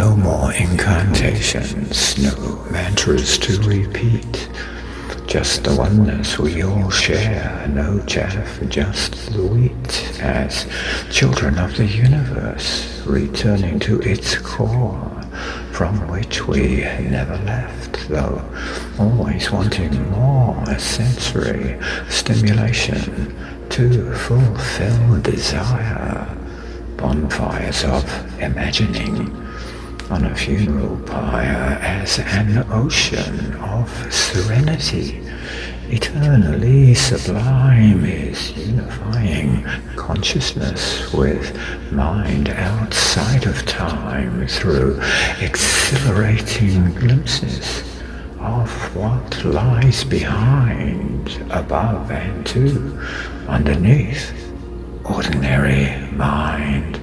No more incantations, no mantras to repeat. Just the oneness we all share, no chaff, just the wheat, as children of the universe, returning to its core, from which we never left, though always wanting more sensory stimulation to fulfill desire. Bonfires of imagining on a funeral pyre as an ocean of serenity. Eternally sublime is unifying consciousness with mind outside of time through exhilarating glimpses of what lies behind, above, and to, underneath ordinary mind.